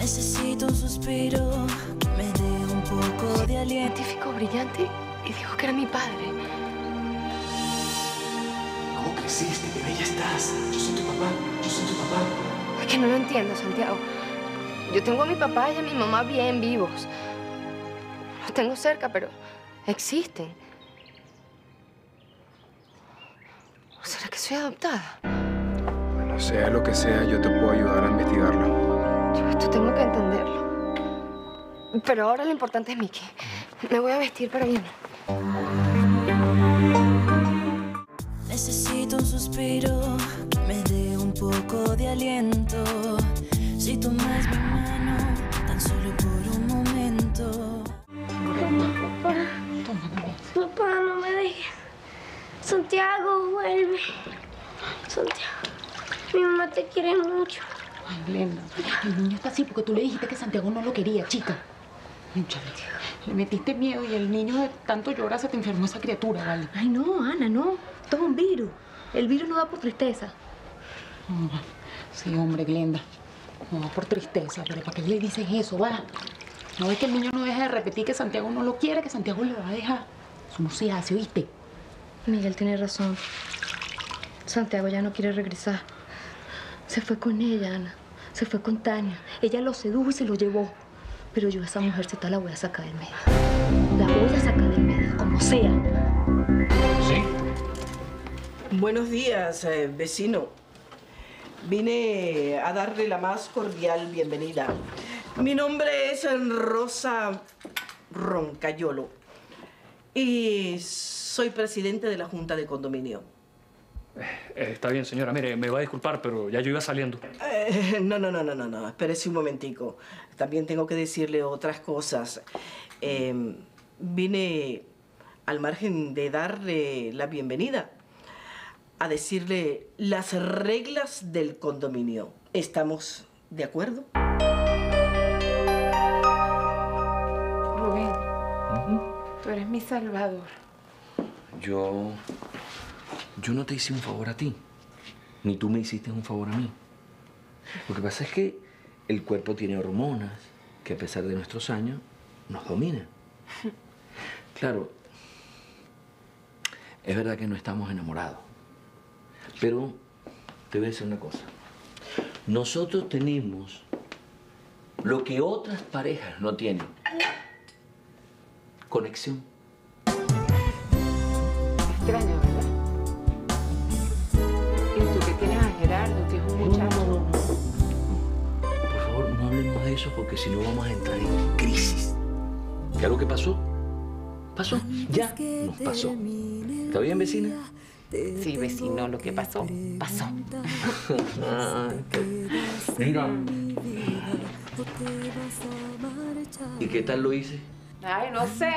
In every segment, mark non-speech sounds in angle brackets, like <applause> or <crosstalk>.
Necesito un suspiro que me dé un poco de aliento. Científico brillante y dijo que era mi padre. ¿Cómo creciste? ¡Qué bella estás! Yo soy tu papá, yo soy tu papá. Es que no lo entiendo, Santiago. Yo tengo a mi papá y a mi mamá bien vivos. Los tengo cerca, pero existen. ¿O será que soy adoptada? Bueno, sea lo que sea, yo te puedo ayudar a investigarlo. Esto tengo que entenderlo. Pero ahora lo importante es Mickey. Me voy a vestir para irme. Necesito un suspiro que me dé un poco de aliento. Si tomas mi mano, tan solo por un momento. Papá, no me dejes. Santiago, vuelve. Santiago, mi mamá te quiere mucho. Ay, Glenda, el niño está así porque tú le dijiste que Santiago no lo quería, chica. Cónchale, le metiste miedo y el niño de tanto llorar se te enfermó esa criatura, ¿vale? Ay, no, Ana, no. Esto es un virus. El virus no da por tristeza. Oh, sí, hombre, Glenda. No, por tristeza, pero ¿para qué le dices eso, va? No ves que el niño no deja de repetir que Santiago no lo quiere, que Santiago le va a dejar. Eso no se hace, ¿oíste? Miguel tiene razón. Santiago ya no quiere regresar. Se fue con ella, Ana. Se fue con Tania. Ella lo sedujo y se lo llevó. Pero yo a esa mujercita la voy a sacar del medio. La voy a sacar del medio, como sea. ¿Sí? Buenos días, eh, vecino. Vine a darle la más cordial bienvenida. Mi nombre es Rosa Roncayolo y soy presidente de la Junta de Condominio. Eh, está bien, señora. Mire, me va a disculpar, pero ya yo iba saliendo. Eh, no, no, no, no, no, no. Espérese un momentico. También tengo que decirle otras cosas. Eh, vine al margen de darle la bienvenida a decirle las reglas del condominio. ¿Estamos de acuerdo? Rubén, tú eres mi salvador. Yo... Yo no te hice un favor a ti. Ni tú me hiciste un favor a mí. Lo que pasa es que el cuerpo tiene hormonas que a pesar de nuestros años nos dominan. <laughs> Claro, es verdad que no estamos enamorados. Pero te voy a decir una cosa. Nosotros tenemos lo que otras parejas no tienen. Conexión. Extraño, de eso porque si no vamos a entrar en crisis. ¿Ya lo que pasó? Pasó. Ya nos pasó. ¿Está bien, vecina? Sí, vecino, lo que pasó, pasó. <laughs> Mira. ¿Y qué tal lo hice? Ay, no sé.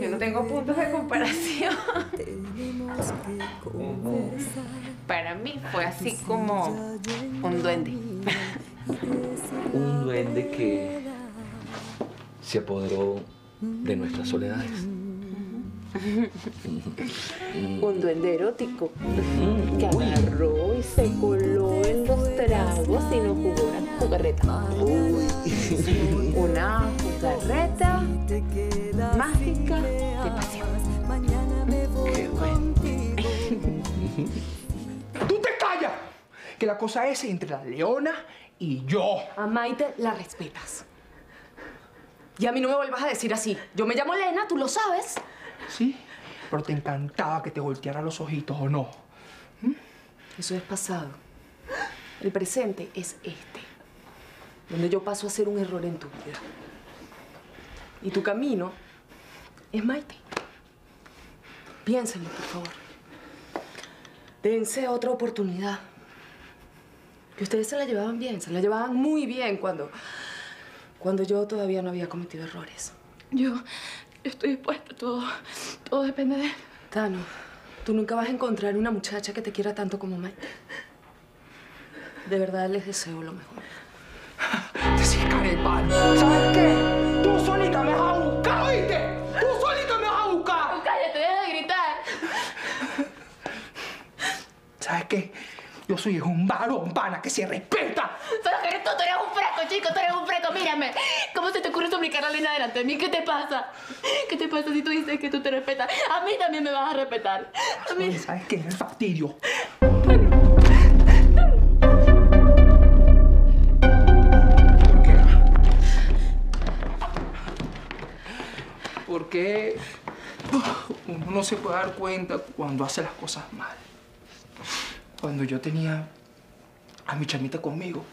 Yo no tengo puntos de comparación. <laughs> Para mí fue así como un duende. Un duende que se apoderó de nuestras soledades. <laughs> Un duende erótico que agarró y se coló en los tragos y nos jugó una jugarreta. Una jugarreta mágica de pasión. Qué bueno. <laughs> ¡Tú te callas! Que la cosa es entre la leona y yo. A Maite la respetas. Y a mí no me vuelvas a decir así. Yo me llamo Elena, tú lo sabes. ¿Sí? Pero te encantaba que te volteara los ojitos, ¿o no? Eso es pasado. El presente es este. Donde yo paso a ser un error en tu vida. Y tu camino es Maite. Piénsenlo, por favor. Dense otra oportunidad. Que ustedes se la llevaban bien, se la llevaban muy bien cuando... Cuando yo todavía no había cometido errores. Yo estoy dispuesta, todo, todo depende de... Tano, tú nunca vas a encontrar una muchacha que te quiera tanto como Maite. De verdad les deseo lo mejor. Te sigue carepal. ¿Sabes qué? Tú solita me vas a buscar, ¿oíste? Tú solita me vas a buscar. Cállate, deja de gritar. ¿Sabes qué? Yo soy un varón, pana, que se respeta. Solo que eres tú, tú eres un freco, chico, tú eres un freco, mírame. ¿Cómo se te ocurre suplicar a Lina delante de mí? ¿Qué te pasa? ¿Qué te pasa si tú dices que tú te respetas? A mí también me vas a respetar. A mí... Oye, ¿Sabes qué es el fastidio? ¿Por qué uno no se puede dar cuenta cuando hace las cosas mal? Cuando yo tenía a mi chamita conmigo,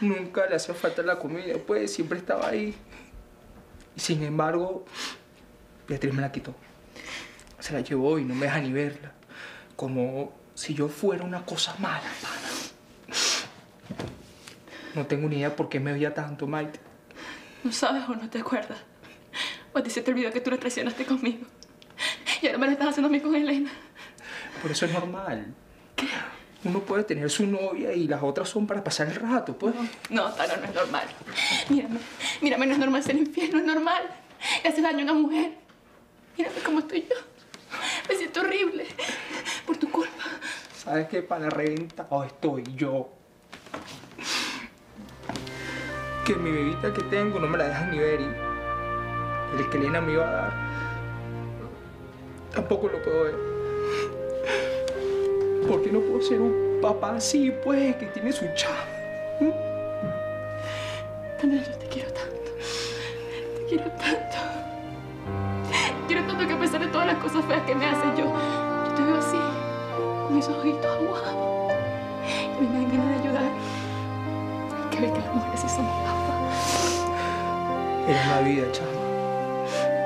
nunca le hacía falta la comida, pues siempre estaba ahí. Y sin embargo, Beatriz me la quitó. Se la llevó y no me deja ni verla. Como si yo fuera una cosa mala, pana. No tengo ni idea por qué me veía tanto, Maite. ¿No sabes o no te acuerdas? ¿O ti se te olvidó que tú la traicionaste conmigo? Y ahora me lo estás haciendo a mí con Elena. Por eso es normal. ¿Qué? Uno puede tener su novia y las otras son para pasar el rato, pues. No, Tano, no es normal. Mírame, mírame, no es normal ser infiel, no es normal. Le haces daño a una mujer. Mírame cómo estoy yo. Me siento horrible. Por tu culpa. ¿Sabes qué? Para reventado estoy yo. Que mi bebita que tengo no me la dejan ni ver y el que Elena me iba a dar tampoco lo puedo ver. ¿Por qué no puedo ser un papá así, pues, que tiene su chama? También yo te quiero tanto. Te quiero tanto. Quiero tanto que a pesar de todas las cosas feas que me hacen, yo, yo te veo así, con esos ojitos aguados. Y me dan ganas de ayudar. Que ve que las mujeres sí somos papás. Era una vida, chama.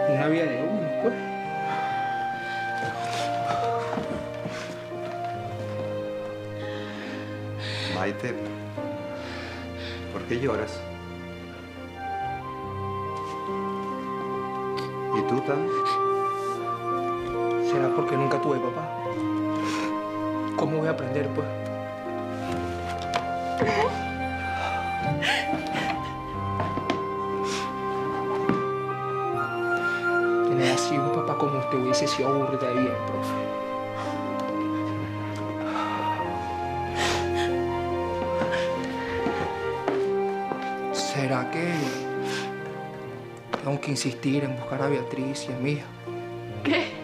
Una vida de uno, Maite, ¿por qué lloras? ¿Y tú, Tan? ¿Será porque nunca tuve papá? ¿Cómo voy a aprender, pues? Tener así un papá como usted hubiese sido aburrida bien, profe. ¿Será que tengo que insistir en buscar a Beatriz y a mi hija? ¿Qué?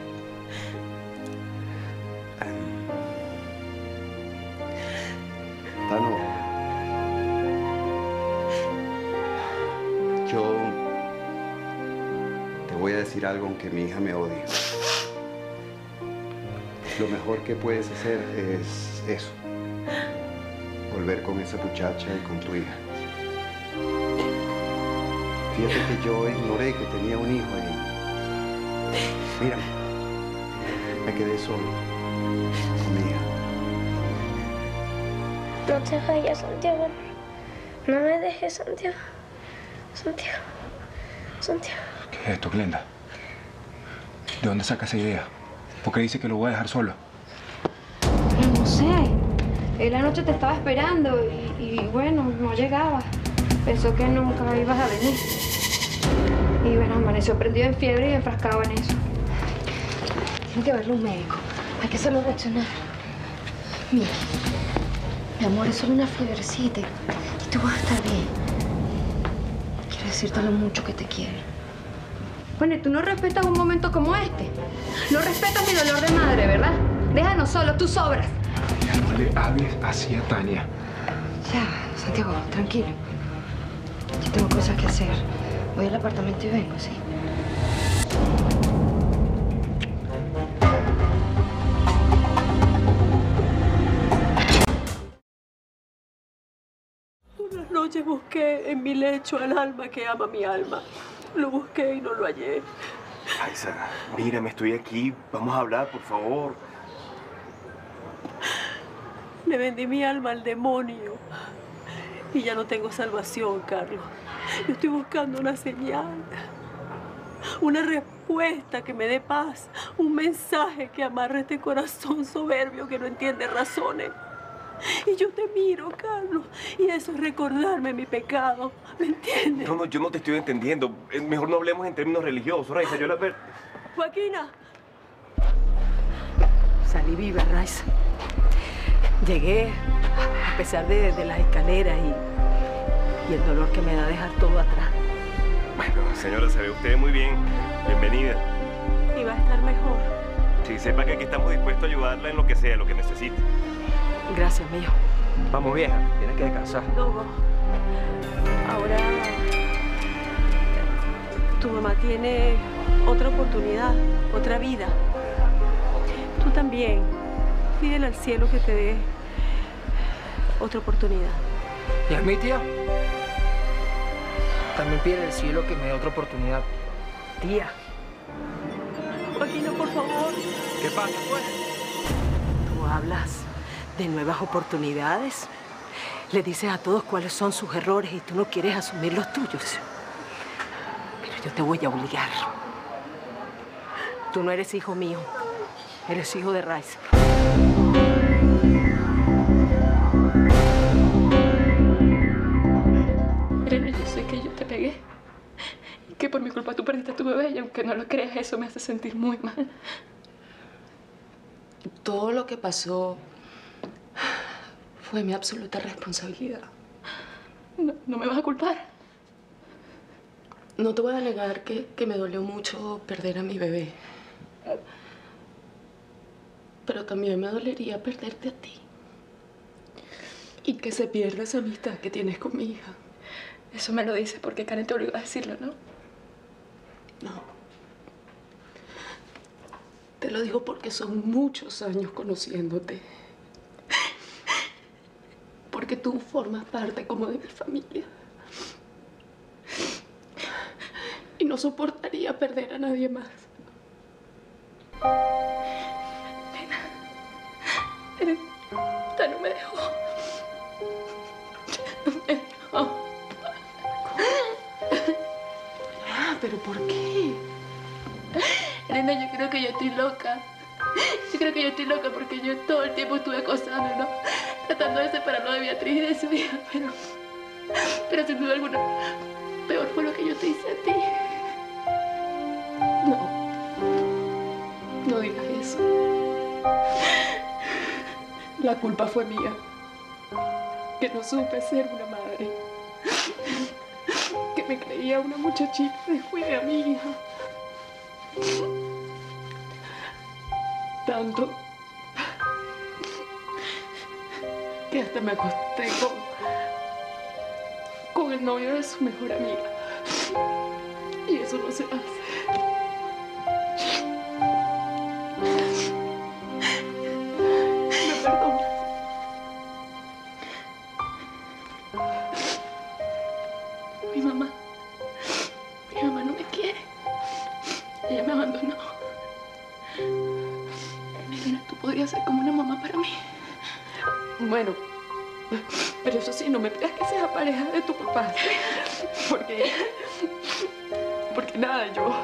Tano, yo te voy a decir algo aunque mi hija me odie. Lo mejor que puedes hacer es eso. Volver con esa muchacha y con tu hija. Fíjate que yo ignoré que tenía un hijo ahí. Mira, me quedé solo con mi hija. No te vayas, Santiago. No me dejes, Santiago. Santiago. Santiago. ¿Qué es esto, Glenda? ¿De dónde saca esa idea? ¿Por qué dice que lo voy a dejar solo? No sé. Él anoche te estaba esperando y, y bueno, no llegaba. Pensó que nunca ibas a venir. Y bueno, amaneció prendido en fiebre y enfrascado en eso. Tiene que verlo un médico. Hay que hacerlo reaccionar. Mira, mi amor, es solo una fiebrecita y tú vas a estar bien. Quiero decirte lo mucho que te quiero. Bueno, y tú no respetas un momento como este. No respetas mi dolor de madre, ¿verdad? Déjanos solos, tú sobras. Ya no le hables así a Tania. Ya, Santiago, tranquilo. Tengo cosas que hacer. Voy al apartamento y vengo, ¿sí? Una noche busqué en mi lecho al alma que ama mi alma. Lo busqué y no lo hallé. Aiza, mírame, estoy aquí. Vamos a hablar, por favor. Le vendí mi alma al demonio. Y ya no tengo salvación, Carlos. Yo estoy buscando una señal. Una respuesta que me dé paz. Un mensaje que amarre este corazón soberbio que no entiende razones. Y yo te miro, Carlos. Y eso es recordarme mi pecado. ¿Me entiendes? No, no, yo no te estoy entendiendo. Mejor no hablemos en términos religiosos, Raiza. Yo la ver. Joaquina. Salí viva, Raiza. Llegué a pesar de, de las escaleras y, y el dolor que me da dejar todo atrás. Bueno, señora, se ve usted muy bien. Bienvenida. Y va a estar mejor. Sí, sepa que aquí estamos dispuestos a ayudarla en lo que sea, lo que necesite. Gracias, mijo. Vamos, vieja. Tienes que descansar. Luego, ahora tu mamá tiene otra oportunidad, otra vida. Tú también. Pídele al cielo que te dé otra oportunidad. ¿Y es mi tía? También pide el cielo que me dé otra oportunidad. Tía. Joaquino, por favor. ¿Qué pasa, pues? Tú hablas de nuevas oportunidades. Le dices a todos cuáles son sus errores y tú no quieres asumir los tuyos. Pero yo te voy a obligar. Tú no eres hijo mío. Eres hijo de Rice. Que por mi culpa tú perdiste a tu bebé. Y aunque no lo creas, eso me hace sentir muy mal. Todo lo que pasó fue mi absoluta responsabilidad. No, no me vas a culpar. No te voy a negar que, que me dolió mucho perder a mi bebé. Pero también me dolería perderte a ti. Y que se pierda esa amistad que tienes con mi hija. Eso me lo dices porque Karen te obligó a decirlo, ¿no? No. Te lo digo porque son muchos años conociéndote. Porque tú formas parte como de mi familia. Y no soportaría perder a nadie más. Nena. Nena, no me dejó. Me dejó. Pero ¿por qué? Elena, yo creo que yo estoy loca. Yo creo que yo estoy loca porque yo todo el tiempo estuve acosándolo, tratando de separarlo de Beatriz y de su hija, pero. Pero sin duda alguna, peor fue lo que yo te hice a ti. No. No digas eso. La culpa fue mía. Que no supe ser una madre. Me creía una muchachita y descuidé a mi hija. Tanto que hasta me acosté con, con el novio de su mejor amiga. Y eso no se hace. Yo.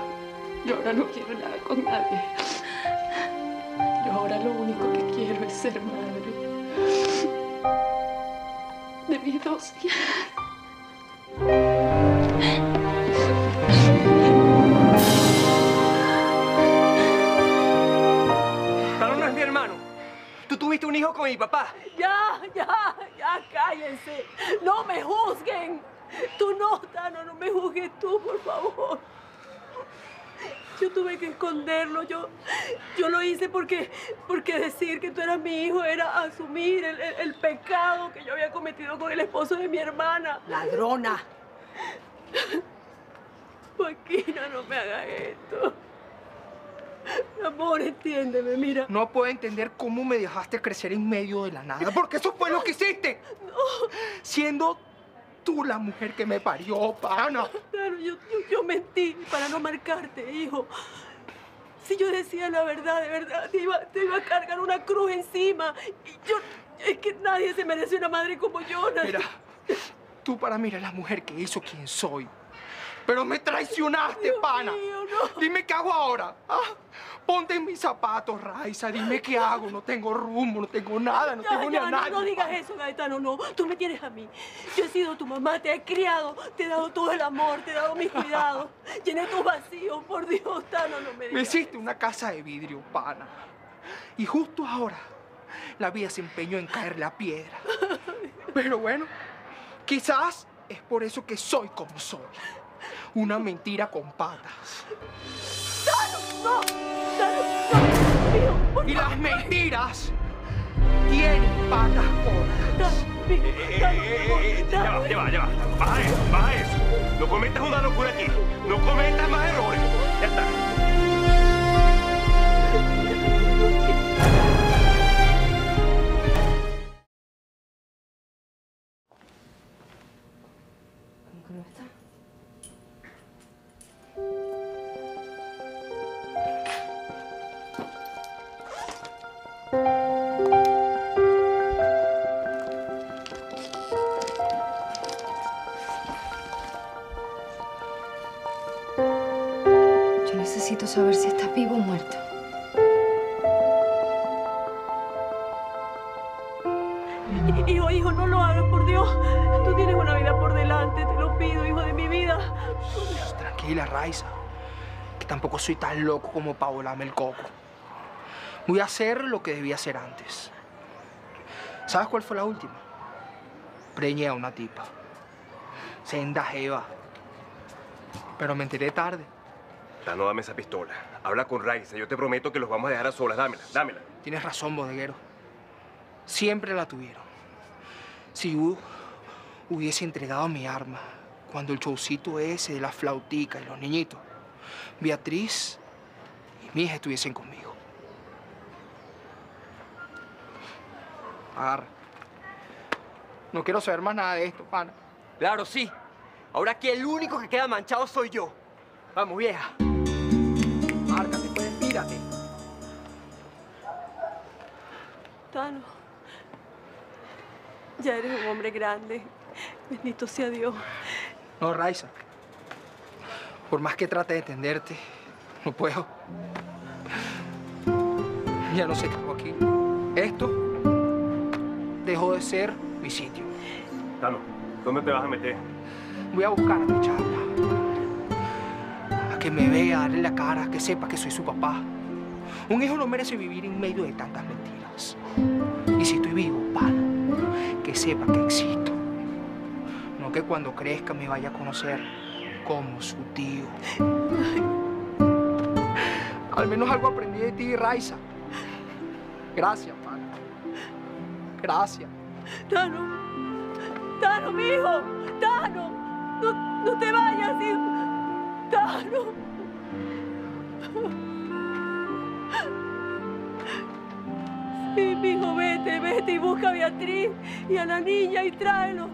Yo ahora no quiero nada con nadie. Yo ahora lo único que quiero es ser madre. De mis dos hijas. Carlos no es mi hermano. Tú tuviste un hijo con mi papá. Ya, ya, ya, cállense. No me juzguen. Tú no, Tano, no me juzgues tú, por favor. Yo tuve que esconderlo. Yo, yo lo hice porque, porque decir que tú eras mi hijo era asumir el, el- el pecado que yo había cometido con el esposo de mi hermana. Ladrona. Joaquina, no me hagas esto. Mi amor, entiéndeme, mira. No puedo entender cómo me dejaste crecer en medio de la nada, porque eso fue lo que hiciste. Siendo tú la mujer que me parió, pana. Claro, yo, yo, yo mentí para no marcarte, hijo. Si yo decía la verdad, de verdad, te iba, te iba a cargar una cruz encima. Y yo, es que nadie se merece una madre como yo. nadie- Mira, tú para mí eres la mujer que hizo quien soy. Pero me traicionaste, pana. Dime qué hago ahora. ¿ah? Ponte en mis zapatos, Raiza. Dime qué hago. No tengo rumbo, no tengo nada, no Ya, tengo ni a no, nadie. no digas pana. eso, Gaetano, no. Tú me tienes a mí. Yo he sido tu mamá, te he criado, te he dado todo el amor, te he dado mis cuidados. Llené tus vacíos, por Dios, Tano, no me Me digas. hiciste una casa de vidrio, pana. Y justo ahora la vida se empeñó en caer la piedra. <laughs> Pero bueno, quizás es por eso que soy como soy. Una mentira con patas. ¡No! ¡No! Y las mentiras tienen patas cortas. Ya va, ya va, ya va. Baja eso, baja eso. No cometas una locura aquí. No cometas más errores. Ya está. Como para volarme el coco. Voy a hacer lo que debía hacer antes. ¿Sabes cuál fue la última? Preñé a una tipa. Senda jeva. Pero me enteré tarde. Tano, dame esa pistola. Habla con Raiza. Yo te prometo que los vamos a dejar a solas. Dámela, dámela. Tienes razón, bodeguero. Siempre la tuvieron. Si hu- hubiese entregado mi arma cuando el showcito ese de la flautica y los niñitos, Beatriz y mi hija estuviesen conmigo. Agarra. No quiero saber más nada de esto, pana. Claro, sí. Ahora aquí el único que queda manchado soy yo. Vamos, vieja. Márcate, pues, mírate. Tano, ya eres un hombre grande. Bendito sea Dios. No, Raiza. Por más que trate de entenderte, no puedo. Ya no sé qué hago aquí. Esto dejó de ser mi sitio. Tano, ¿dónde te vas a meter? Voy a buscar a mi chava. A que me vea, darle la cara, que sepa que soy su papá. Un hijo no merece vivir en medio de tantas mentiras. Y si estoy vivo, pana, que sepa que existo. No que cuando crezca me vaya a conocer como su tío. Al menos algo aprendí de ti, Raiza. Gracias, pana. Gracias. Tano, Tano, mi hijo, Tano, no, no te vayas, hijo. Tano. Sí, mi hijo, vete, vete y busca a Beatriz y a la niña y tráelo.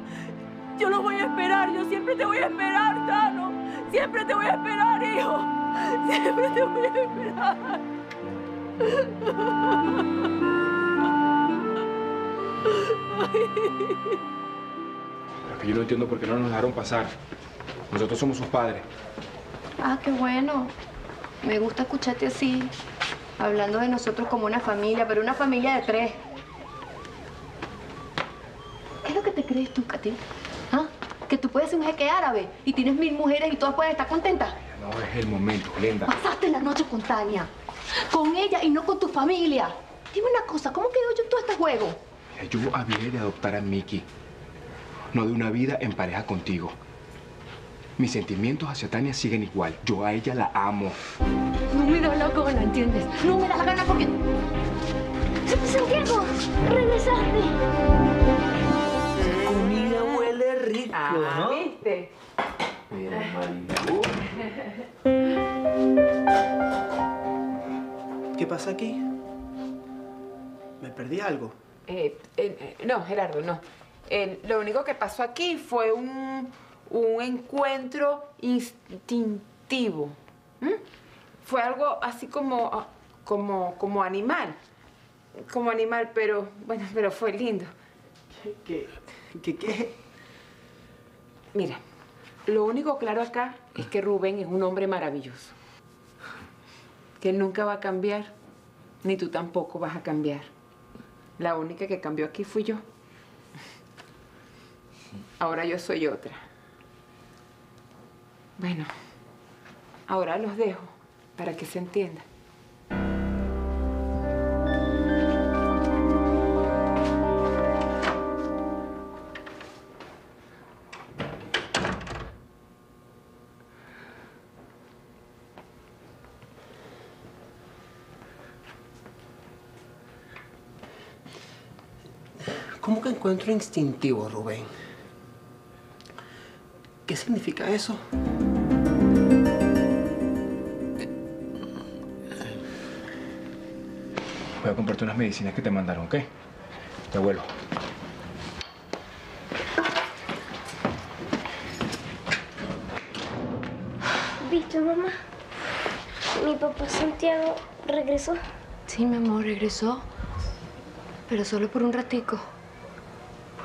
Yo los voy a esperar, yo siempre te voy a esperar, Tano. Siempre te voy a esperar, hijo. Siempre te voy a esperar. Pero que yo no entiendo por qué no nos dejaron pasar. Nosotros somos sus padres. Ah, qué bueno. Me gusta escucharte así, hablando de nosotros como una familia, pero una familia de tres. ¿Qué es lo que te crees tú, Katy? ¿Ah? Que tú puedes ser un jeque árabe y tienes mil mujeres y todas pueden estar contentas. No es el momento, Glenda. Pasaste la noche con Tania, con ella y no con tu familia. Dime una cosa, ¿cómo quedó yo en todo este juego? Mira, Yo hablé de adoptar a Mickey, no de una vida en pareja contigo. Mis sentimientos hacia Tania siguen igual. Yo a ella la amo. No me da la gana, ¿entiendes? No me da la gana porque... Santiago, regresaste. Comida huele rico, ¿no? ¿Viste? Mira. <laughs> ¿Qué pasa aquí? ¿Me perdí algo? Eh, eh, no, Gerardo, no. Eh, lo único que pasó aquí fue un, un encuentro instintivo. Fue algo así como, ah, como, como animal. Como animal, pero bueno, <laughs> pero fue lindo. ¿Qué? ¿Qué qué? Mira, lo único claro acá es que Rubén es un hombre maravilloso. Que nunca va a cambiar, ni tú tampoco vas a cambiar. La única que cambió aquí fui yo. Ahora yo soy otra. Bueno, ahora los dejo para que se entienda. Encuentro instintivo, Rubén. ¿Qué significa eso? Voy a comprarte unas medicinas que te mandaron, ¿ok? Te vuelvo. ¿Viste, mamá? Mi papá Santiago regresó. Sí, mi amor, regresó. Pero solo por un ratico.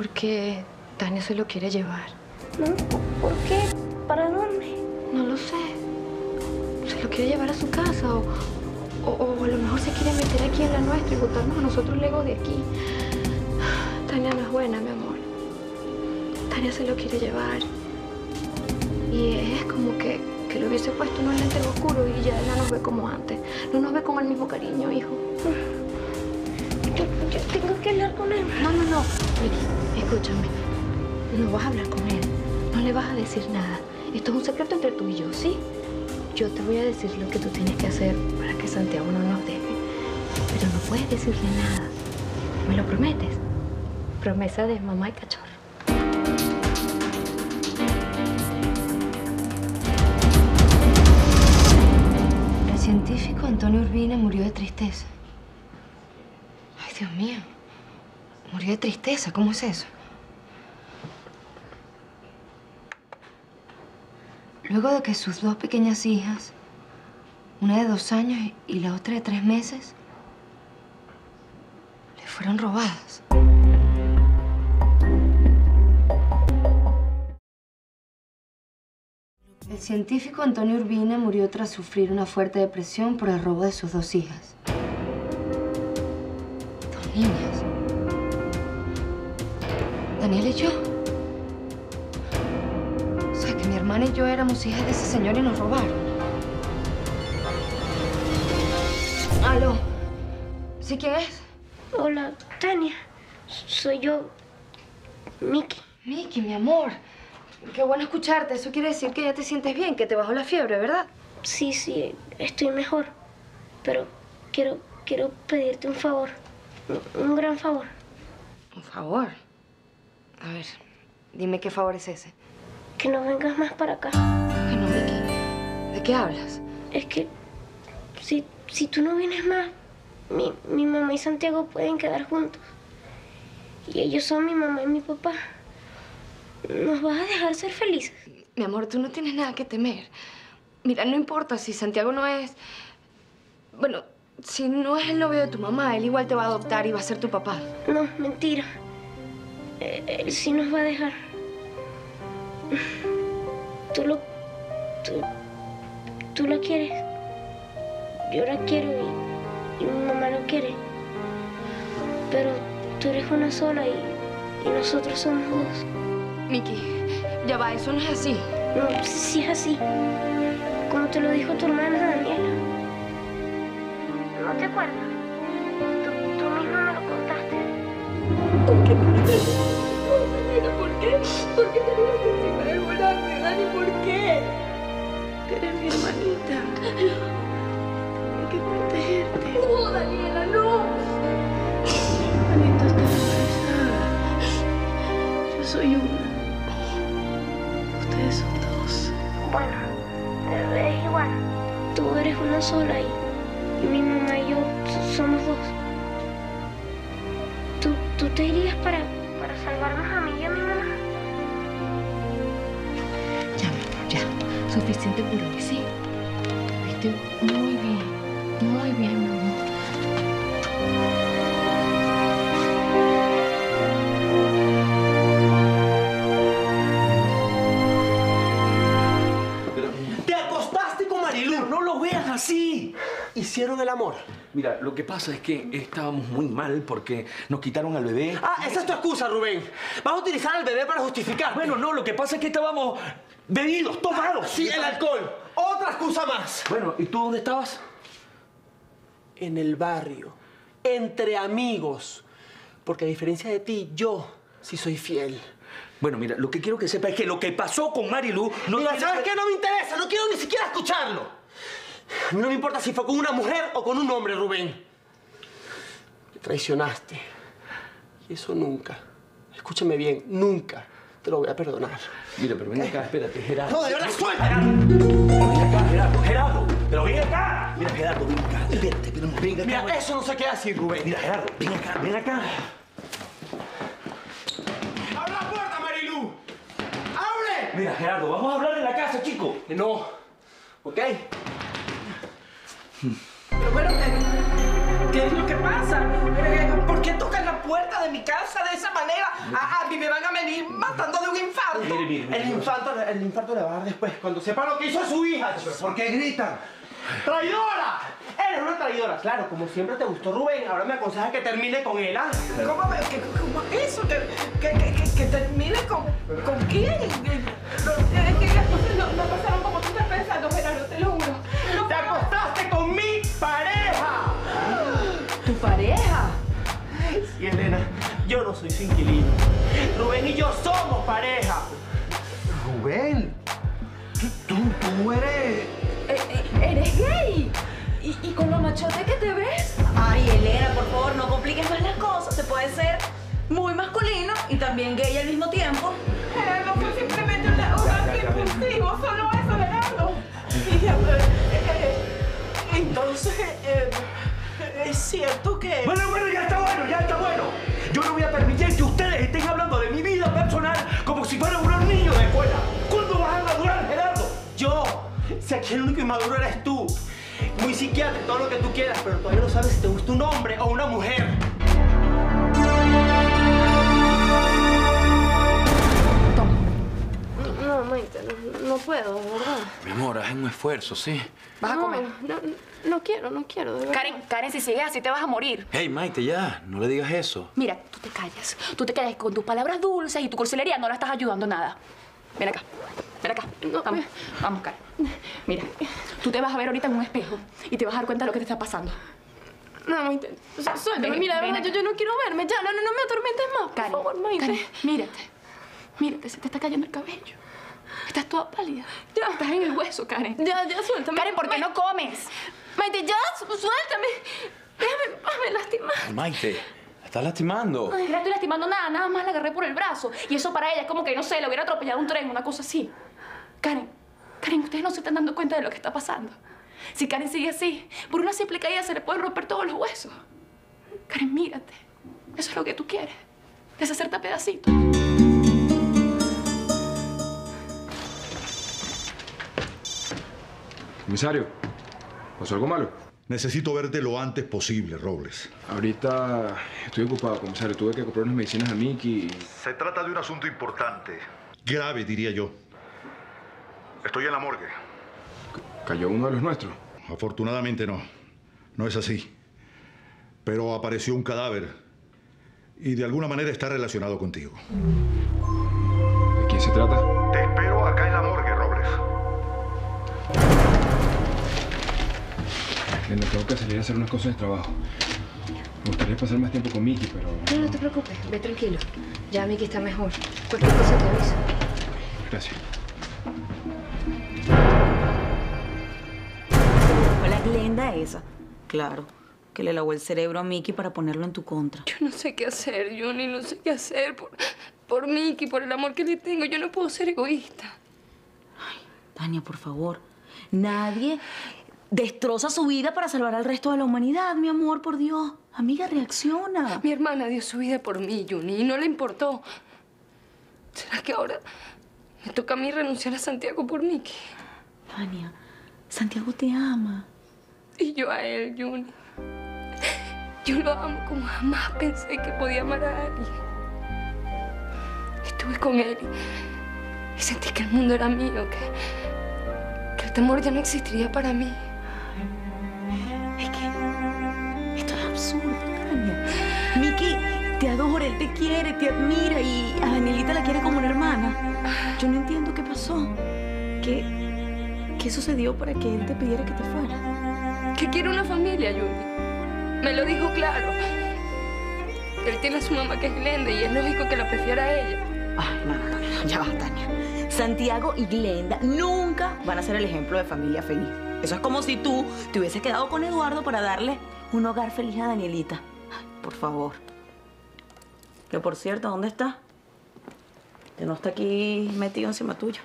Porque Tania se lo quiere llevar. ¿No? ¿Por qué? ¿Para dónde? No lo sé. Se lo quiere llevar a su casa o, o, o a lo mejor se quiere meter aquí en la nuestra y botarnos a nosotros lejos de aquí. Tania no es buena, mi amor. Tania se lo quiere llevar. Y es como que, que le hubiese puesto unos lentes oscuros y ya no nos ve como antes. No nos ve con el mismo cariño, hijo. Yo, yo tengo que hablar con él. No, no, no. Miki, escúchame. No vas a hablar con él. No le vas a decir nada. Esto es un secreto entre tú y yo, ¿sí? Yo te voy a decir lo que tú tienes que hacer para que Santiago no nos deje. Pero no puedes decirle nada. ¿Me lo prometes? Promesa de mamá y cachorro. El científico Antonio Urbina murió de tristeza. Ay, Dios mío. De tristeza. ¿Cómo es eso? Luego de que sus dos pequeñas hijas, una de dos años y la otra de tres meses, le fueron robadas. El científico Antonio Urbina murió tras sufrir una fuerte depresión por el robo de sus dos hijas. Dos niñas. Daniel y yo. O sea, que mi hermana y yo éramos hijas de ese señor y nos robaron. Aló. ¿Sí quién es? Hola, Tania. Soy yo, Miki. Miki, mi amor. Qué bueno escucharte. Eso quiere decir que ya te sientes bien, que te bajó la fiebre, ¿verdad? Sí, sí, estoy mejor. Pero quiero, quiero pedirte un favor. Un gran favor. Un favor. A ver, dime qué favor es ese. Que no vengas más para acá. Que no, Miki. ¿De qué hablas? Es que si, si tú no vienes más, mi, mi mamá y Santiago pueden quedar juntos. Y ellos son mi mamá y mi papá. ¿Nos vas a dejar ser felices? Mi amor, tú no tienes nada que temer. Mira, no importa si Santiago no es... Bueno, si no es el novio de tu mamá, él igual te va a adoptar y va a ser tu papá. No, mentira. Eh, Él sí nos va a dejar. Tú lo... Tú, tú lo quieres. Yo la quiero y, y mi mamá lo quiere. Pero tú eres una sola y, y nosotros somos dos. Miki, ya va, eso no es así. No, sí, sí es así. Como te lo dijo tu hermana Daniela. ¿No te acuerdas? Tú, tú misma me lo contaste. ¿Por qué? ¿por qué? ¿Por qué tenías que encima del volante, Dani? ¿Por qué? Que eres mi hermanita. Hay que protegerte. No, Daniela, no. Anita está embarazada. Yo soy una. Ustedes son dos. Bueno, es igual. Tú eres una sola y, y mi mamá Hicieron el amor. Mira, lo que pasa es que estábamos muy mal porque nos quitaron al bebé. Ah, esa es tu excusa, Rubén. Vas a utilizar al bebé para justificar. Bueno, no, lo que pasa es que estábamos bebidos, tomados. Sí, el alcohol. Otra excusa más. Bueno, ¿y tú dónde estabas? En el barrio. Entre amigos. Porque a diferencia de ti, yo sí soy fiel. Bueno, mira, lo que quiero que sepa es que lo que pasó con Marilu no Mira, ¿sabes qué? No me interesa. No quiero ni siquiera escucharlo. A mí no me importa si fue con una mujer o con un hombre, Rubén. Me traicionaste. Y eso nunca, escúchame bien, nunca te lo voy a perdonar. Mira, pero ven acá, espérate, Gerardo. No, de verdad, suelta. Ven acá, Gerardo, Gerardo. Pero ven acá. Mira, Gerardo, ven acá. Espérate, pero ven acá. Mira, eso no se queda así, Rubén. Mira, Gerardo, ven acá, ven acá. ¡Abre la puerta, Marilu! ¡Abre! Mira, Gerardo, vamos a hablar en la casa, chico. No, ¿ok? Pero bueno, ¿qué, es lo que pasa? Eh, ¿Por qué tocan la puerta de mi casa de esa manera? A, a mí me van a venir matando de un infarto. El infarto, el infarto le va a dar después, cuando sepa lo que hizo su hija. ¿Por qué gritan? ¡Traidora! Eres una traidora. Claro, como siempre te gustó Rubén, ahora me aconsejas que termine con él, ¿ah? ¿Cómo, me- que- cómo eso? ¿Que, que, que, que- que termine con, con quién? Es que las cosas no, no pasaron como tú estás pensando, Gerardo, te lo juro. No, pareja! ¿Tu pareja? Sí, Elena, yo no soy su inquilino. Rubén y yo somos pareja. Rubén, tú, tú eres... Eh, ¿Eres gay? ¿Y, ¿Y con lo machote que te ves? Ay, Elena, por favor, no compliques más las cosas. Se puede ser muy masculino y también gay al mismo tiempo. Gerardo, fue entonces, eh, es cierto que... Bueno, bueno, ya está bueno, ya está bueno. Yo no voy a permitir que ustedes estén hablando de mi vida personal como si fueran unos niños de escuela. ¿Cuándo vas a madurar, Gerardo? Yo, si aquí el único inmaduro eres tú. Muy psiquiatra, todo lo que tú quieras, pero todavía no sabes si te gusta un hombre o una mujer. No, no, no puedo, de verdad. Mi amor, haz un esfuerzo, ¿sí? ¿Vas a comer? No, no quiero, no quiero, de verdad. Karen, Karen, si sigues así te vas a morir. Hey, Maite, ya, no le digas eso. Mira, tú te callas. Tú te callas con tus palabras dulces y tu cursilería no la estás ayudando nada. Ven acá. Ven acá. vamos, vamos, Karen. Mira, tú te vas a ver ahorita en un espejo y te vas a dar cuenta de lo que te está pasando. No, Maite, su- suéltame. Mira, ven yo, no quiero verme. Ya, no, no, no me atormentes más, por Karen, favor, Maite. Karen, mírate. Mírate, se te está cayendo el cabello. Estás toda pálida. Ya. Estás en el hueso, Karen. Ya, ya, suéltame. Karen, ¿por qué no comes? Maite, ya, su- suéltame. Déjame, déjame lastimar. Maite, estás lastimando. Ay, no estoy lastimando nada, nada más la agarré por el brazo. Y eso para ella es como que, no sé, le hubiera atropellado un tren, una cosa así. Karen, Karen, ustedes no se están dando cuenta de lo que está pasando. Si Karen sigue así, por una simple caída se le pueden romper todos los huesos. Karen, mírate. Eso es lo que tú quieres. Deshacerte a pedacitos. Comisario, ¿pasó algo malo? Necesito verte lo antes posible, Robles. Ahorita estoy ocupado, comisario. Tuve que comprar unas medicinas a Mickey y... Se trata de un asunto importante. Grave, diría yo. Estoy en la morgue. ¿Cayó uno de los nuestros? Afortunadamente no. No es así. Pero apareció un cadáver. Y de alguna manera está relacionado contigo. ¿De quién se trata? Te espero acá en la morgue, Tengo que salir a hacer unas cosas de trabajo. Me gustaría pasar más tiempo con Mickey, pero... No, no te preocupes, ve tranquilo. Ya Miki está mejor. Cualquier cosa te aviso. Gracias. Fue la Glenda esa. Claro, que le lavó el cerebro a Mickey para ponerlo en tu contra. Yo no sé qué hacer, Juni, no sé qué hacer por, por Miki, por el amor que le tengo. Yo no puedo ser egoísta. Tania, por favor. Nadie destroza su vida para salvar al resto de la humanidad, mi amor, por Dios. Amiga, reacciona. Mi hermana dio su vida por mí, Juni, y no le importó. ¿Será que ahora me toca a mí renunciar a Santiago por Miki? Tania, Santiago te ama. Y yo a él, Juni. Yo lo amo como jamás pensé que podía amar a alguien. Estuve con él y, y sentí que el mundo era mío, que, que el temor ya no existiría para mí. Él te quiere, te admira y a Danielita la quiere como una hermana. Yo no entiendo qué pasó. ¿Qué, qué sucedió para que él te pidiera que te fuera? Que quiere una familia, Juni. Me lo dijo claro. Él tiene a su mamá que es Glenda y es lógico que la prefiera a ella. Ay, no, no, no, ya va, Tania. Santiago y Glenda nunca van a ser el ejemplo de familia feliz. Eso es como si tú te hubieses quedado con Eduardo para darle un hogar feliz a Danielita. Ay, por favor. Que por cierto, ¿dónde está? Que no está aquí metido encima tuyo.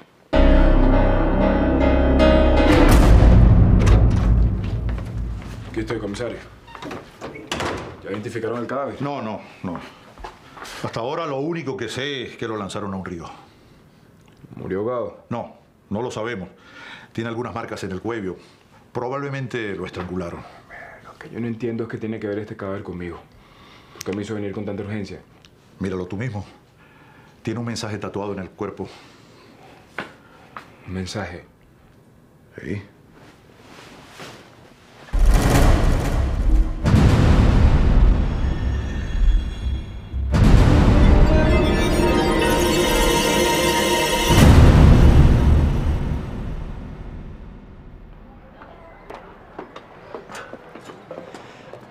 Aquí estoy, comisario. ¿Ya identificaron el cadáver? No, no, no. Hasta ahora lo único que sé es que lo lanzaron a un río. ¿Murió ahogado? No, no lo sabemos. Tiene algunas marcas en el cuello. Probablemente lo estrangularon. Lo que yo no entiendo es que tiene que ver este cadáver conmigo. ¿Por qué me hizo venir con tanta urgencia? Míralo tú mismo. Tiene un mensaje tatuado en el cuerpo. ¿Un mensaje? Sí.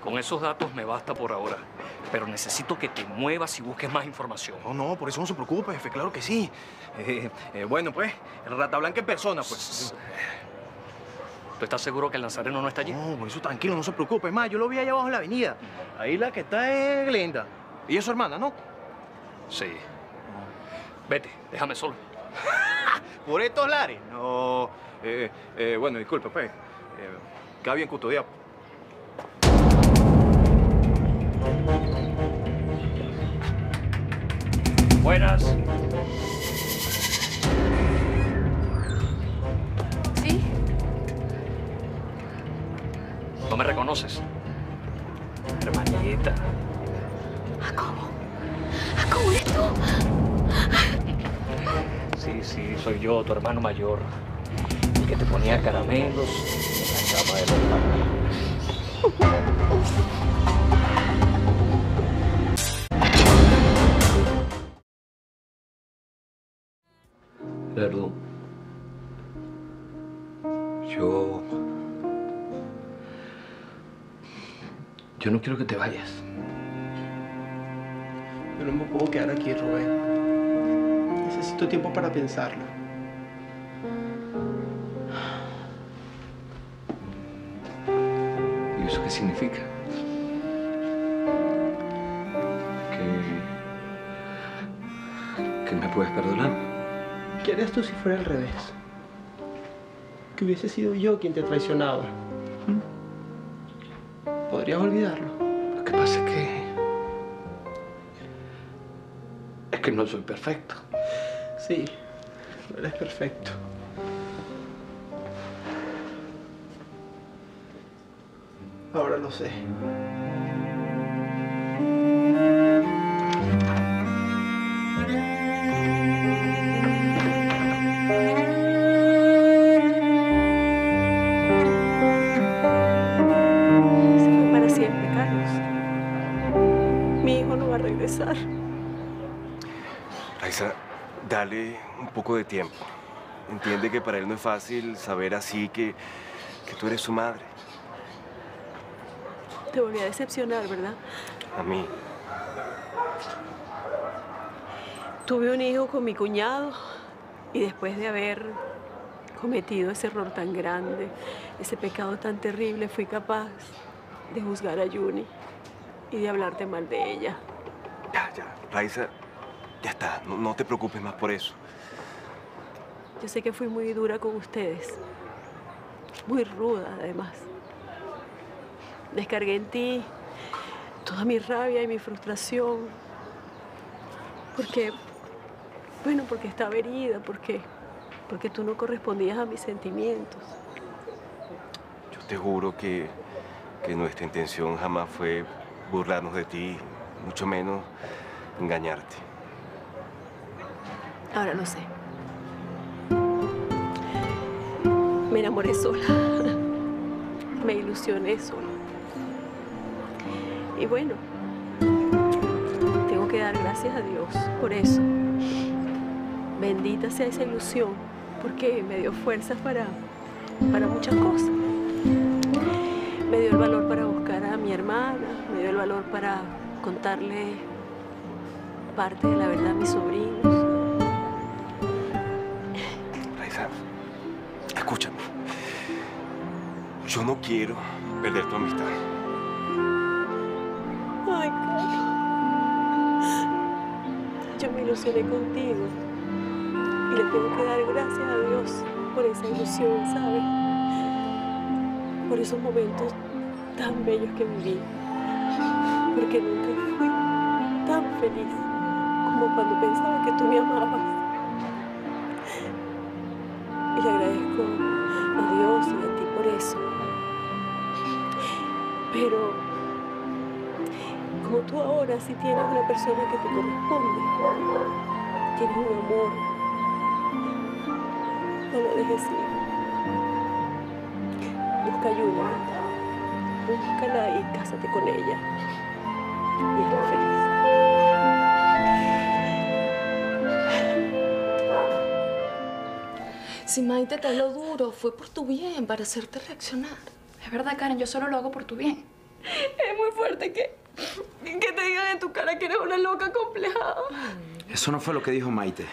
Con esos datos me basta por ahora. Pero necesito que te muevas y busques más información. No, no, por eso no se preocupe, jefe, claro que sí. <laughs> Eh, eh, bueno, pues, el Rata Blanca en persona, pues. ¿Tú estás seguro que el Nazareno no está allí? No, por eso tranquilo, no se preocupe. Más, yo lo vi allá abajo en la avenida. Ahí la que está es Glenda. Y es su hermana, ¿no? Sí. Vete, déjame solo. <laughs> ¿Por estos lares? No. Eh, eh, bueno, disculpe, pues. Queda bien custodiado. Buenas. ¿Sí? ¿No me reconoces? Hermanita. ¿Cómo? ¿Cómo eres tú? Sí, sí, soy yo, tu hermano mayor. El que te ponía caramelos en la cama de los <laughs> quiero que te vayas. Yo no me puedo quedar aquí, Rubén. Necesito tiempo para pensarlo. ¿Y eso qué significa? Que. que me puedes perdonar. ¿Qué harías tú si fuera al revés? Que hubiese sido yo quien te traicionaba. ¿Mm? ¿Podrías olvidarlo? Es que no soy perfecto. Sí, no eres perfecto. Ahora lo sé. Raiza, dale un poco de tiempo. Entiende que para él no es fácil saber así que, que tú eres su madre. Te volví a decepcionar, ¿verdad? A mí. Tuve un hijo con mi cuñado y después de haber cometido ese error tan grande, ese pecado tan terrible, fui capaz de juzgar a Yuni y de hablarte mal de ella. Ya, ya. Raiza, ya está. No, no te preocupes más por eso. Yo sé que fui muy dura con ustedes, muy ruda además. Descargué en ti toda mi rabia y mi frustración, porque, bueno, porque estaba herida, porque, porque tú no correspondías a mis sentimientos. Yo te juro que, que nuestra intención jamás fue burlarnos de ti, mucho menos engañarte. Ahora lo sé. Me enamoré sola. Me ilusioné sola. Y bueno, tengo que dar gracias a Dios por eso. Bendita sea esa ilusión, porque me dio fuerzas para, para muchas cosas. Me dio el valor para buscar a mi hermana, me dio el valor para contarle parte de la verdad a mis sobrinos. Yo no quiero perder tu amistad. Ay, Carlos. ilusioné contigo. Y le tengo que dar gracias a Dios por esa ilusión, ¿sabes? Por esos momentos tan bellos que viví. Porque nunca fui tan feliz como cuando pensaba que tú me amabas. Y le agradezco Pero como tú ahora sí tienes una persona que te corresponde, tienes un amor, no lo dejes ir. Busca ayuda, búscala y cásate con ella. Y hazla feliz. Si Maite te habló duro, fue por tu bien, para hacerte reaccionar. Es verdad, Karen, yo solo lo hago por tu bien. Es muy fuerte que, que te digan en tu cara que eres una loca complejada. Eso no fue lo que dijo Maite.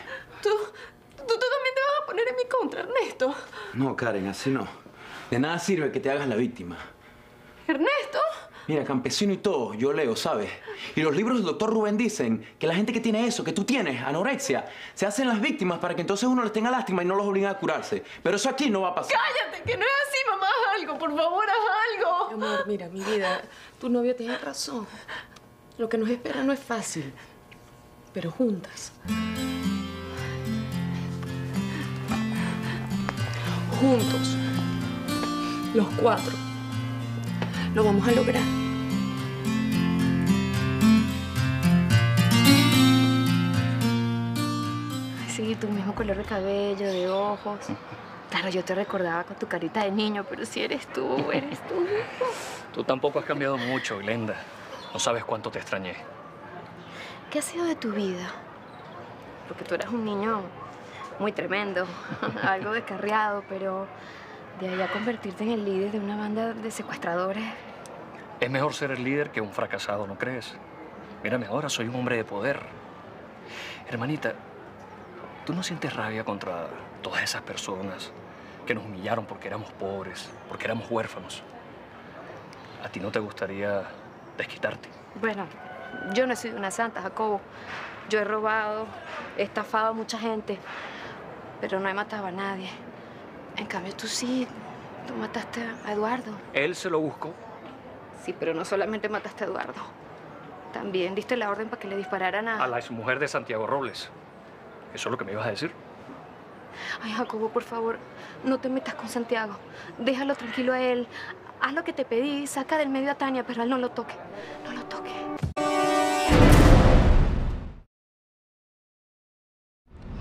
Tú, tú, tú también te vas a poner en mi contra, Ernesto. No, Karen, así no. De nada sirve que te hagas la víctima. Mira, campesino y todo, yo leo, ¿sabes? Y los libros del doctor Rubén dicen que la gente que tiene eso, que tú tienes, anorexia, se hacen las víctimas para que entonces uno les tenga lástima y no los obliguen a curarse. Pero eso aquí no va a pasar. Cállate, que no es así, mamá. Haz algo, por favor, haz algo. Amor, mira, mi vida, tu novio tiene razón. Lo que nos espera no es fácil, pero juntas. Juntos, los cuatro, lo vamos a lograr. Sí, tu mismo color de cabello, de ojos. Claro, yo te recordaba con tu carita de niño, pero si eres tú, eres tú. <laughs> Tú tampoco has cambiado mucho, Glenda. No sabes cuánto te extrañé. ¿Qué ha sido de tu vida? Porque tú eras un niño muy tremendo, <laughs> algo descarriado, pero de ahí a convertirte en el líder de una banda de secuestradores. Es mejor ser el líder que un fracasado, ¿no crees? Mírame ahora, soy un hombre de poder. Hermanita, ¿tú no sientes rabia contra todas esas personas que nos humillaron porque éramos pobres, porque éramos huérfanos? ¿A ti no te gustaría desquitarte? Bueno, yo no he sido una santa, Jacobo. Yo he robado, he estafado a mucha gente, pero no he matado a nadie. En cambio, tú sí, tú mataste a Eduardo. Él se lo buscó. Sí, pero no solamente mataste a Eduardo. También diste la orden para que le dispararan a... A la exmujer de Santiago Robles. ¿Eso es lo que me ibas a decir? Ay, Jacobo, por favor, no te metas con Santiago. Déjalo tranquilo a él. Haz lo que te pedí, saca del medio a Tania, pero él no lo toque. No lo toque.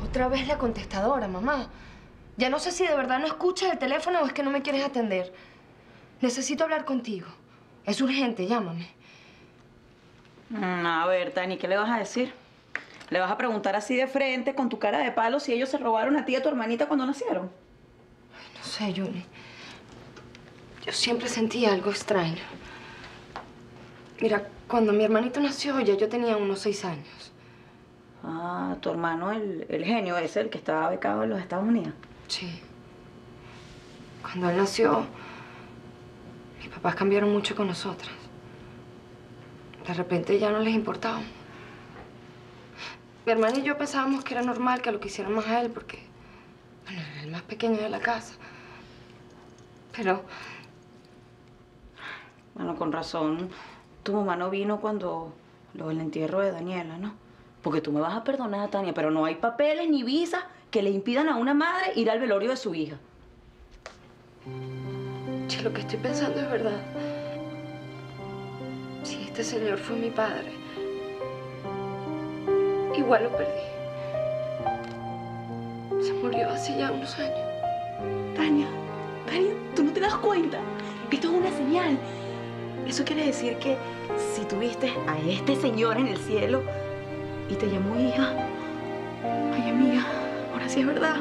Otra vez la contestadora, mamá. Ya no sé si de verdad no escuchas el teléfono o es que no me quieres atender. Necesito hablar contigo. Es urgente, llámame. Mm, a ver, Tani, ¿qué le vas a decir? ¿Le vas a preguntar así de frente, con tu cara de palo, si ellos se robaron a ti y a tu hermanita cuando nacieron? No sé, Julie. Yo siempre sentí algo extraño. Mira, cuando mi hermanito nació, ya yo tenía unos seis años. Ah, tu hermano, el, el genio ese, el que estaba becado en los Estados Unidos. Sí. Cuando él nació, mis papás cambiaron mucho con nosotras. De repente ya no les importaba. Mi hermana y yo pensábamos que era normal que lo quisieran más a él porque, bueno, era el más pequeño de la casa. Pero Bueno, con razón, tu mamá no vino cuando lo del entierro de Daniela, ¿no? Porque tú me vas a perdonar, Tania, pero no hay papeles ni visas que le impidan a una madre ir al velorio de su hija. si lo que estoy pensando es verdad, si este señor fue mi padre, igual lo perdí. Se murió hace ya unos años. Tania, Tania, tú no te das cuenta. Esto es una señal. Eso quiere decir que si tuviste a este señor en el cielo y te llamó hija, ay amiga, sí es verdad.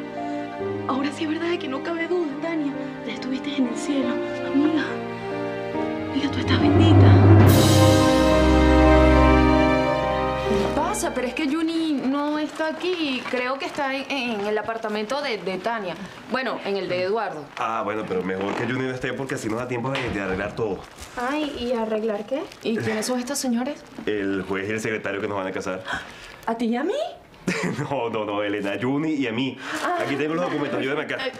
Ahora sí es verdad de que no cabe duda, Tania. Ya estuviste en el cielo, amiga. Amiga, tú estás bendita. ¿Qué pasa? Pero es que Juni no está aquí. Creo que está en, en el apartamento de, de Tania. Bueno, en el de Eduardo. Ah, bueno, pero mejor que Juni no esté porque así nos da tiempo de, de arreglar todo. Ay, ¿y arreglar qué? ¿Y quiénes son estos señores? El juez y el secretario que nos van a casar. ¿A ti y a mí? <laughs> No, no, no, Elena, a Juni y a mí. Aquí tengo los documentos, ayúdame acá. <laughs>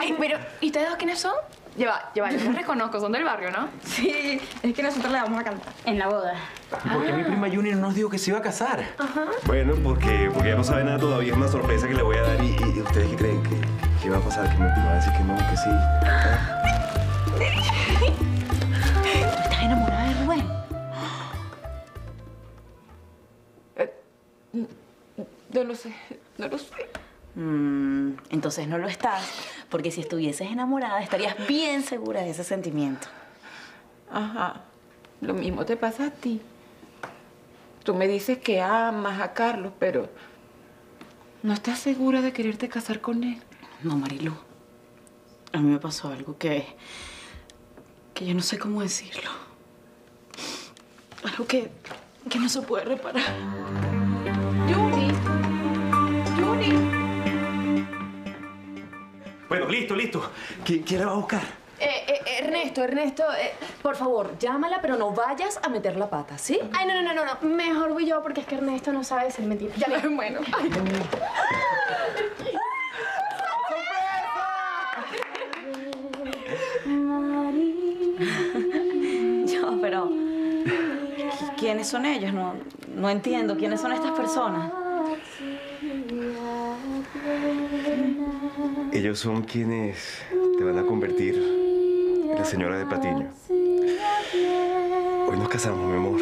Ay, pero, ¿y ustedes dos quiénes son? Lleva, lleva, yo los reconozco, son del barrio, ¿no? <laughs> Sí, es que nosotros le vamos a cantar. En la boda. ¿Por qué mi prima Juni no nos dijo que se iba a casar? Ajá. Bueno, porque, porque ella no sabe nada todavía, es una sorpresa que le voy a dar. ¿Y, y ustedes qué creen? ¿Qué, qué va a pasar? ¿Que me va a decir que no, que sí? ¿Estás No lo sé, no lo sé. Mm, entonces no lo estás, porque si estuvieses enamorada estarías bien segura de ese sentimiento. Ajá. Lo mismo te pasa a ti. Tú me dices que amas a Carlos, pero no estás segura de quererte casar con él. No, Marilu. A mí me pasó algo que. que yo no sé cómo decirlo. Algo que. que no se puede reparar. Bueno, listo, listo. ¿Qui- ¿Quién la va a buscar? Eh, eh, Ernesto, Ernesto, eh, por favor, llámala, pero no vayas a meter la pata, ¿sí? Ay, no, no, no, no, no. Mejor voy yo porque es que Ernesto no sabe decir mentiras. Ya le <laughs> bueno. Ay. Yo, pero. ¿Quiénes son ellos? No, no entiendo. ¿Quiénes son estas personas? Ellos son quienes te van a convertir en la señora de Patiño. Hoy nos casamos, mi amor.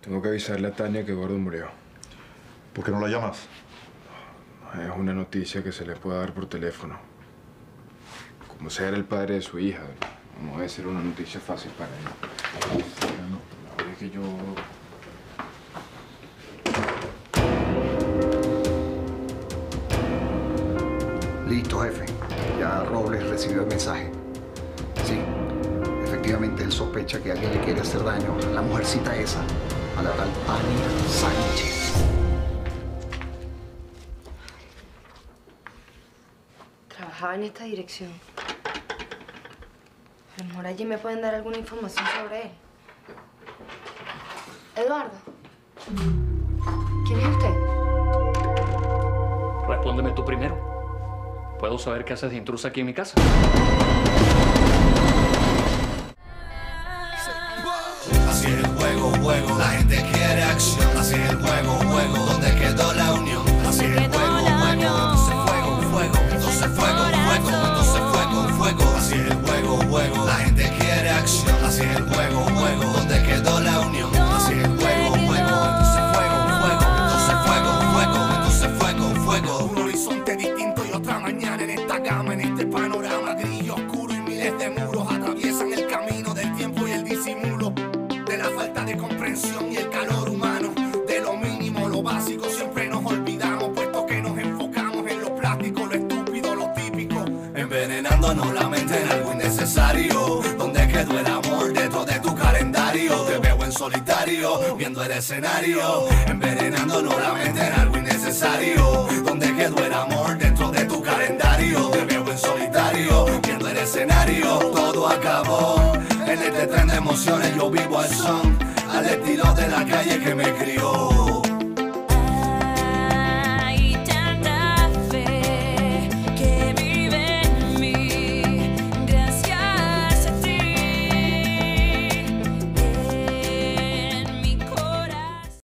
Tengo que avisarle a Tania que Gordo murió. ¿Por qué no la llamas? Es una noticia que se le puede dar por teléfono. Como sea era el padre de su hija, no debe ser una noticia fácil para él. La verdad es que yo... Listo, jefe. Ya Robles recibió el mensaje. Sí, efectivamente él sospecha que alguien le quiere hacer daño a la mujercita esa, a la tal Tania Sánchez. Trabajaba en esta dirección. A lo mejor allí me pueden dar alguna información sobre él. Eduardo. ¿Quién es usted? Respóndeme tú primero. ¿Puedo saber qué haces de intrusa aquí en mi casa? Y el calor humano. De lo mínimo, lo básico, siempre nos olvidamos, puesto que nos enfocamos en lo plástico, lo estúpido, lo típico. Envenenándonos la mente en algo innecesario. Donde quedó el amor dentro de tu calendario? Te veo en solitario, viendo el escenario. Envenenándonos la mente en algo innecesario. Donde quedó el amor dentro de tu calendario? Te veo en solitario, viendo el escenario. Todo acabó. En este tren de emociones yo vivo al son, al estilo de la calle que me crió.